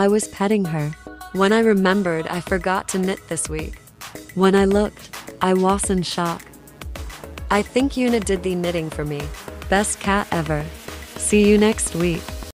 I was petting her. When I remembered I forgot to knit this week. When I looked, I was in shock. I think Yuna did the knitting for me. Best cat ever. See you next week.